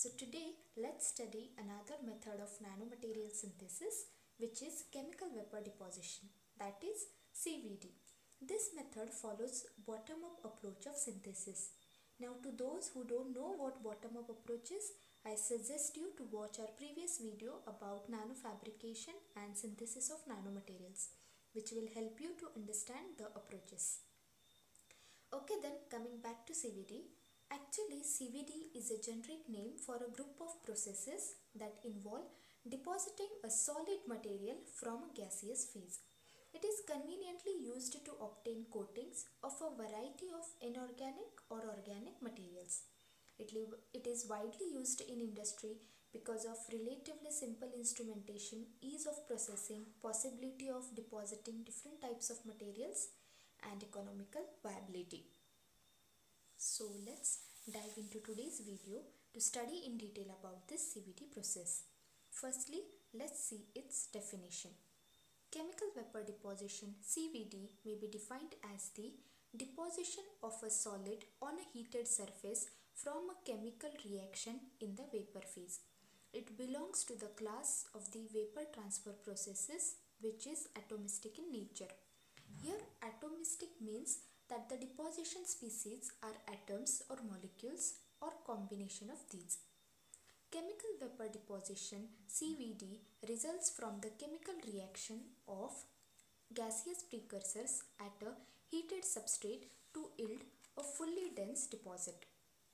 So today let's study another method of nanomaterial synthesis which is chemical vapor deposition that is CVD. This method follows bottom up approach of synthesis. Now to those who don't know what bottom up approach is, I suggest you to watch our previous video about nanofabrication and synthesis of nanomaterials which will help you to understand the approaches. Okay then coming back to CVD. Actually CVD is a generic name for a group of processes that involve depositing a solid material from a gaseous phase. It is conveniently used to obtain coatings of a variety of inorganic or organic materials. It, it is widely used in industry because of relatively simple instrumentation, ease of processing, possibility of depositing different types of materials and economical viability. So let's dive into today's video to study in detail about this CVD process. Firstly, let's see its definition. Chemical vapor deposition CVD may be defined as the deposition of a solid on a heated surface from a chemical reaction in the vapor phase. It belongs to the class of the vapor transfer processes which is atomistic in nature. Here atomistic means that the deposition species are atoms or molecules or combination of these. Chemical vapor deposition CVD results from the chemical reaction of gaseous precursors at a heated substrate to yield a fully dense deposit.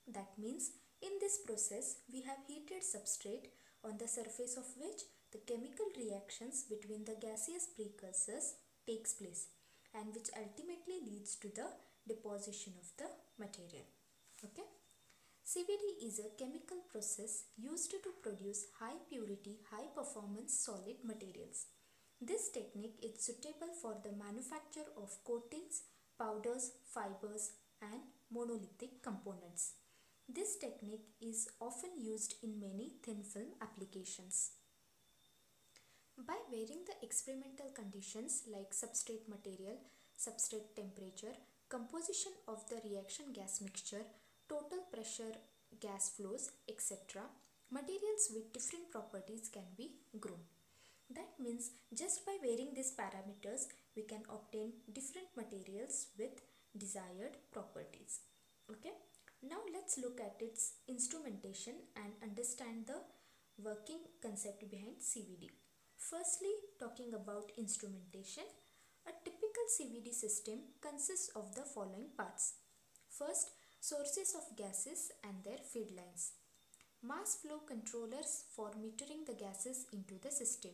That means in this process we have heated substrate on the surface of which the chemical reactions between the gaseous precursors takes place and which ultimately leads to the deposition of the material. Okay. CVD is a chemical process used to produce high purity, high performance solid materials. This technique is suitable for the manufacture of coatings, powders, fibers and monolithic components. This technique is often used in many thin film applications. By varying the experimental conditions like substrate material, substrate temperature, composition of the reaction gas mixture, total pressure gas flows etc. Materials with different properties can be grown. That means just by varying these parameters we can obtain different materials with desired properties. Okay. Now let's look at its instrumentation and understand the working concept behind CVD. Firstly talking about instrumentation. A typical CVD system consists of the following parts. First sources of gases and their feed lines. Mass flow controllers for metering the gases into the system.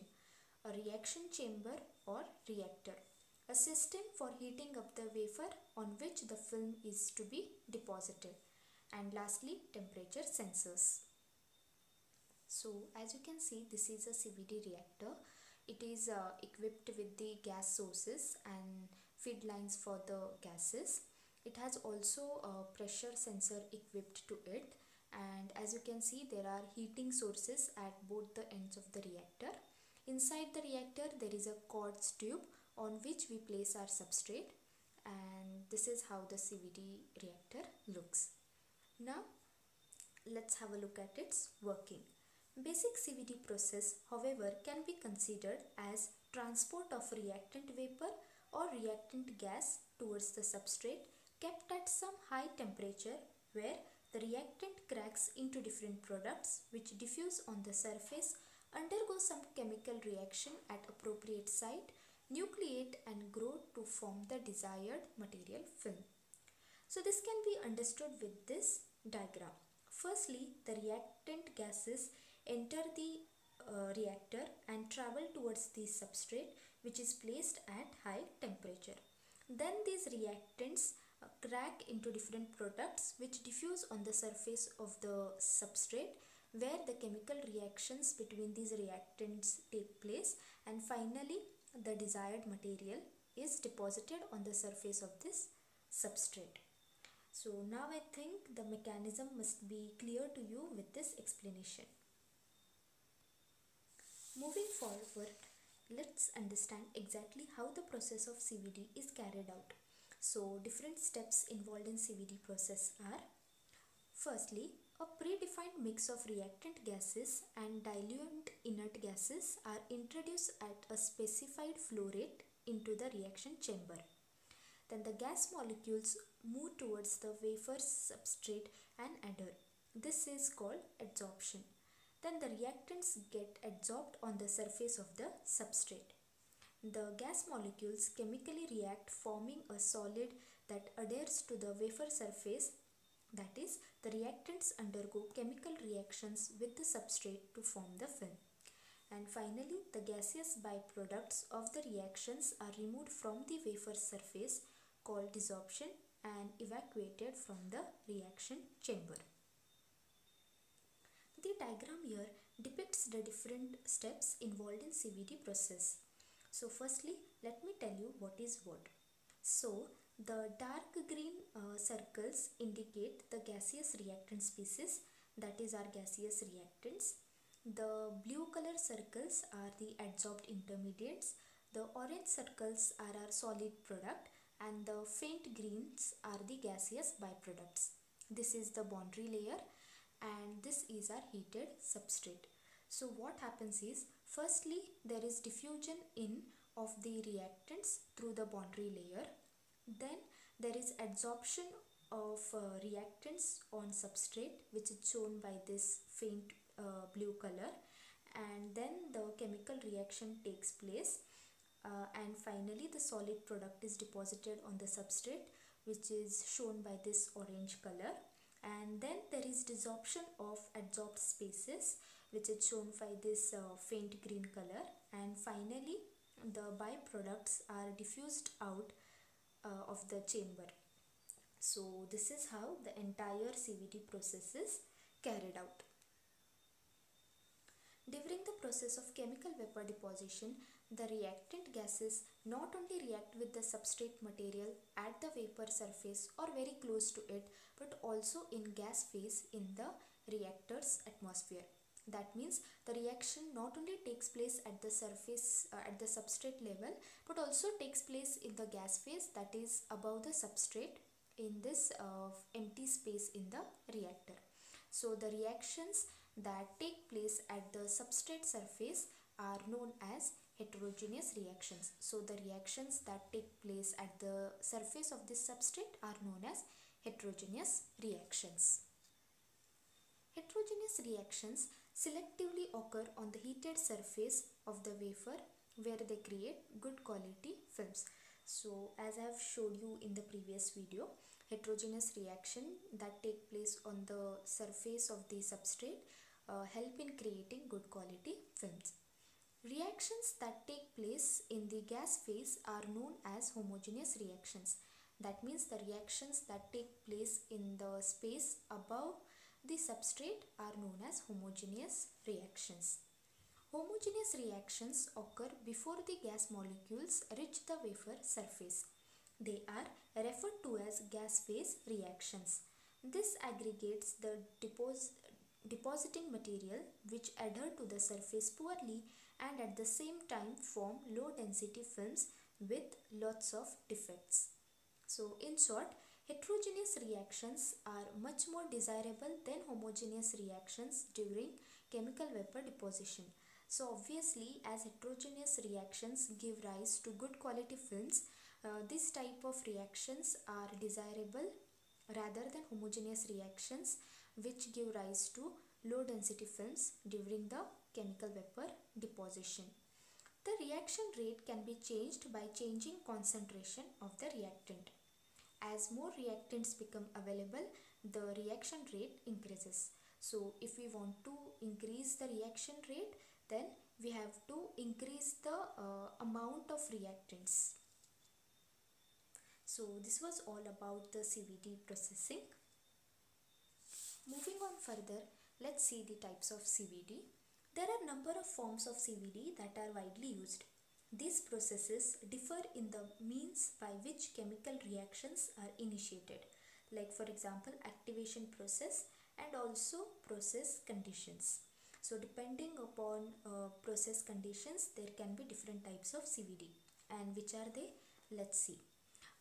A reaction chamber or reactor. A system for heating up the wafer on which the film is to be deposited. And lastly temperature sensors. So as you can see this is a CVD reactor. It is uh, equipped with the gas sources and feed lines for the gases it has also a pressure sensor equipped to it and as you can see there are heating sources at both the ends of the reactor. Inside the reactor there is a quartz tube on which we place our substrate and this is how the CVD reactor looks. Now let's have a look at its working. Basic CVD process however can be considered as transport of reactant vapor or reactant gas towards the substrate kept at some high temperature where the reactant cracks into different products which diffuse on the surface, undergo some chemical reaction at appropriate site, nucleate and grow to form the desired material film. So this can be understood with this diagram. Firstly, the reactant gases enter the uh, reactor and travel towards the substrate which is placed at high temperature. Then these reactants crack into different products which diffuse on the surface of the substrate where the chemical reactions between these reactants take place and finally the desired material is deposited on the surface of this substrate. So now I think the mechanism must be clear to you with this explanation. Moving forward, let's understand exactly how the process of CVD is carried out. So different steps involved in CVD process are Firstly, A predefined mix of reactant gases and diluent inert gases are introduced at a specified flow rate into the reaction chamber. Then the gas molecules move towards the wafer substrate and adhere. This is called adsorption. Then the reactants get adsorbed on the surface of the substrate. The gas molecules chemically react forming a solid that adheres to the wafer surface that is the reactants undergo chemical reactions with the substrate to form the film. And finally the gaseous byproducts of the reactions are removed from the wafer surface called desorption and evacuated from the reaction chamber. Diagram here depicts the different steps involved in CVD process. So firstly, let me tell you what is what. So the dark green uh, circles indicate the gaseous reactant species that is our gaseous reactants. The blue color circles are the adsorbed intermediates. The orange circles are our solid product and the faint greens are the gaseous byproducts. This is the boundary layer and this is our heated substrate. So what happens is firstly there is diffusion in of the reactants through the boundary layer. Then there is adsorption of uh, reactants on substrate which is shown by this faint uh, blue color and then the chemical reaction takes place uh, and finally the solid product is deposited on the substrate which is shown by this orange color and then there is desorption of adsorbed spaces which is shown by this uh, faint green color. And finally the byproducts are diffused out uh, of the chamber. So this is how the entire CVD process is carried out. During the process of chemical vapor deposition the reactant gases not only react with the substrate material at the wafer surface or very close to it but also in gas phase in the reactor's atmosphere. That means the reaction not only takes place at the surface uh, at the substrate level but also takes place in the gas phase that is above the substrate in this uh, empty space in the reactor. So the reactions that take place at the substrate surface are known as heterogeneous reactions. So the reactions that take place at the surface of this substrate are known as heterogeneous reactions. Heterogeneous reactions selectively occur on the heated surface of the wafer where they create good quality films. So as I have showed you in the previous video, heterogeneous reaction that take place on the surface of the substrate uh, help in creating good quality films. Reactions that take place in the gas phase are known as homogeneous reactions. That means the reactions that take place in the space above the substrate are known as homogeneous reactions. Homogeneous reactions occur before the gas molecules reach the wafer surface. They are referred to as gas phase reactions. This aggregates the depos depositing material which adhere to the surface poorly and at the same time form low density films with lots of defects. So in short, heterogeneous reactions are much more desirable than homogeneous reactions during chemical vapor deposition. So obviously as heterogeneous reactions give rise to good quality films, uh, this type of reactions are desirable rather than homogeneous reactions which give rise to low density films during the chemical vapor deposition. The reaction rate can be changed by changing concentration of the reactant. As more reactants become available, the reaction rate increases. So if we want to increase the reaction rate, then we have to increase the uh, amount of reactants. So this was all about the CVD processing. Moving on further, let's see the types of CVD. There are number of forms of CVD that are widely used. These processes differ in the means by which chemical reactions are initiated, like for example activation process and also process conditions. So depending upon uh, process conditions, there can be different types of CVD. And which are they? Let's see.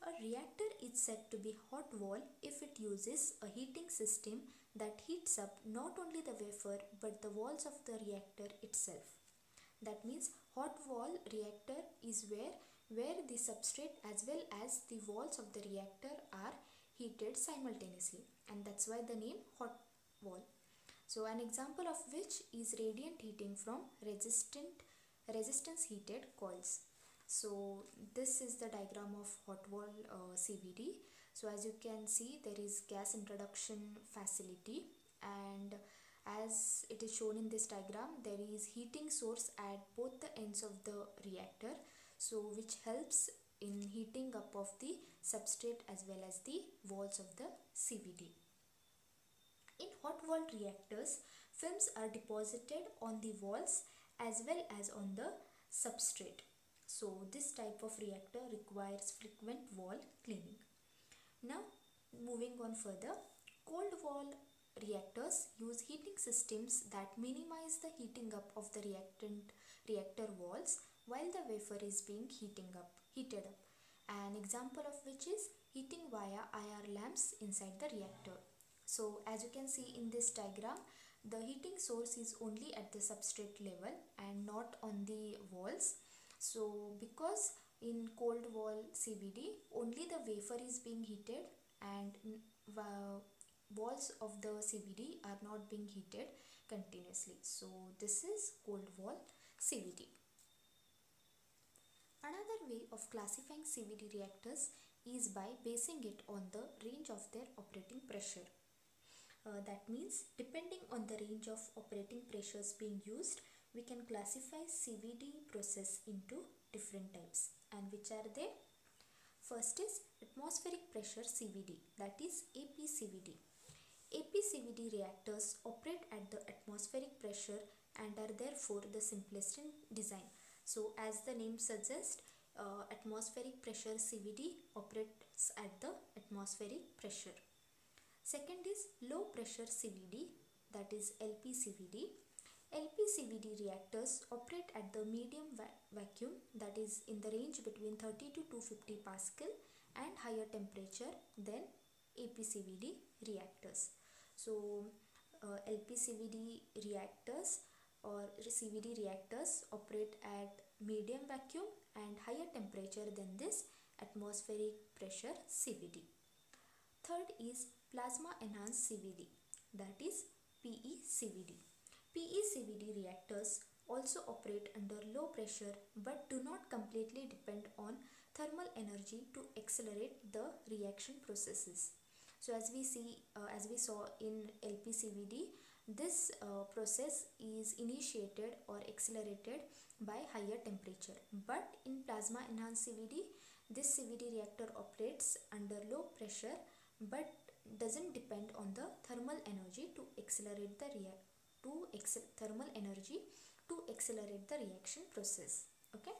A reactor is said to be hot wall if it uses a heating system that heats up not only the wafer but the walls of the reactor itself. That means hot wall reactor is where where the substrate as well as the walls of the reactor are heated simultaneously and that's why the name hot wall. So an example of which is radiant heating from resistant resistance heated coils. So this is the diagram of hot wall uh, CVD. So as you can see there is gas introduction facility and as it is shown in this diagram there is heating source at both the ends of the reactor so which helps in heating up of the substrate as well as the walls of the CVD. In hot wall reactors, films are deposited on the walls as well as on the substrate. So this type of reactor requires frequent wall cleaning. Now moving on further, cold wall reactors use heating systems that minimize the heating up of the reactant reactor walls while the wafer is being heating up heated up. An example of which is heating via IR lamps inside the reactor. So as you can see in this diagram the heating source is only at the substrate level and not on the walls. So because in cold wall CVD only the wafer is being heated and walls of the CVD are not being heated continuously so this is cold wall CVD Another way of classifying CVD reactors is by basing it on the range of their operating pressure. Uh, that means depending on the range of operating pressures being used, we can classify CVD process into different types. And which are they? First is atmospheric pressure CVD that is APCVD. APCVD reactors operate at the atmospheric pressure and are therefore the simplest in design so as the name suggests, uh, atmospheric pressure CVD operates at the atmospheric pressure. Second is low pressure CVD that is LPCVD. LPCVD reactors operate at the medium va vacuum that is in the range between 30 to 250 Pascal and higher temperature than APCVD reactors. So uh, LPCVD reactors or CVD reactors operate at medium vacuum and higher temperature than this atmospheric pressure CVD. Third is plasma enhanced CVD that is PECVD. PECVD reactors also operate under low pressure but do not completely depend on thermal energy to accelerate the reaction processes. So as we see, uh, as we saw in LPCVD, this uh, process is initiated or accelerated by higher temperature. But in plasma enhanced CVD, this CVD reactor operates under low pressure but doesn't depend on the thermal energy to accelerate the react to thermal energy to accelerate the reaction process. Okay.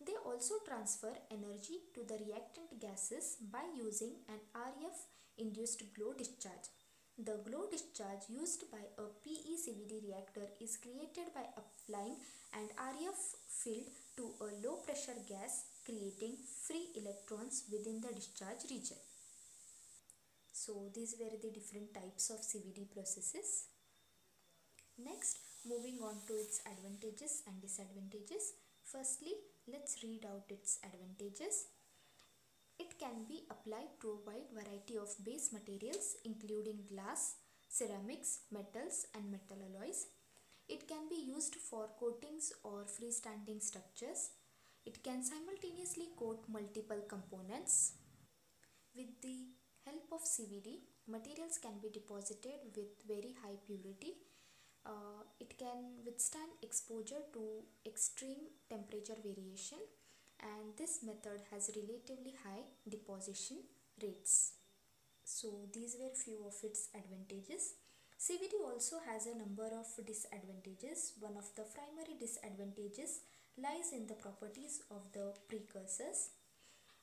They also transfer energy to the reactant gases by using an RF induced glow discharge. The glow discharge used by a PECVD reactor is created by applying an RF field to a low pressure gas creating free electrons within the discharge region. So these were the different types of CVD processes. Next moving on to its advantages and disadvantages. Firstly let's read out its advantages. It can be applied to a wide variety of base materials including glass, ceramics, metals and metal alloys. It can be used for coatings or freestanding structures. It can simultaneously coat multiple components. With the help of CVD, materials can be deposited with very high purity. Uh, it can withstand exposure to extreme temperature variation and this method has relatively high deposition rates. So these were few of its advantages. CVD also has a number of disadvantages. One of the primary disadvantages lies in the properties of the precursors.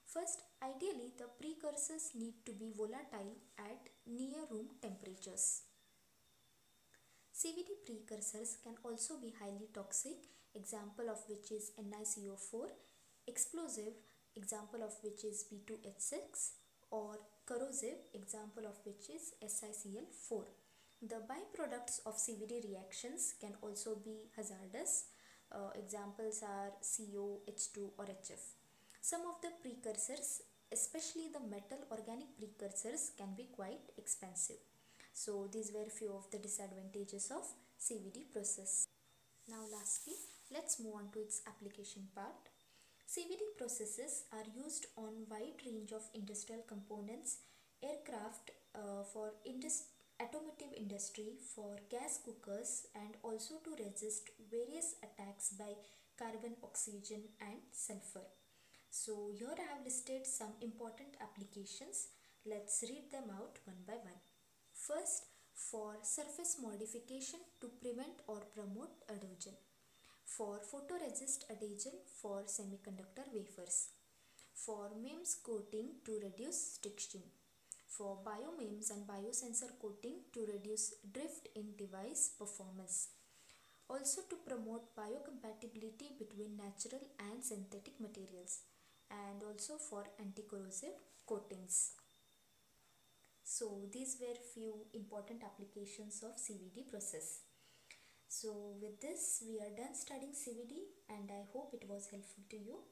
First, ideally the precursors need to be volatile at near room temperatures. CVD precursors can also be highly toxic, example of which is NiCO4 explosive example of which is B2H6 or corrosive example of which is SiCl4. The byproducts of CVD reactions can also be hazardous. Uh, examples are CO, H2 or HF. Some of the precursors, especially the metal organic precursors can be quite expensive. So these were few of the disadvantages of CVD process. Now lastly, let's move on to its application part. CVD processes are used on wide range of industrial components, aircraft uh, for industry automotive industry for gas cookers and also to resist various attacks by carbon oxygen and sulfur so here i have listed some important applications let's read them out one by one first for surface modification to prevent or promote adhesion for photoresist adhesion for semiconductor wafers for MEMS coating to reduce stiction for biomems and biosensor coating to reduce drift in device performance. Also to promote biocompatibility between natural and synthetic materials and also for anti-corrosive coatings. So these were few important applications of CVD process. So with this we are done studying CVD and I hope it was helpful to you.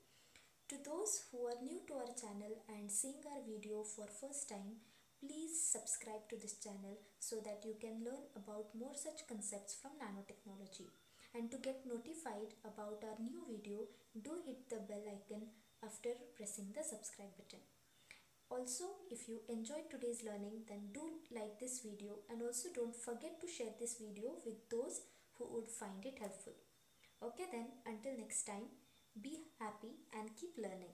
To those who are new to our channel and seeing our video for first time, please subscribe to this channel so that you can learn about more such concepts from nanotechnology. And to get notified about our new video, do hit the bell icon after pressing the subscribe button. Also, if you enjoyed today's learning, then do like this video and also don't forget to share this video with those who would find it helpful. Okay then, until next time, be happy and keep learning.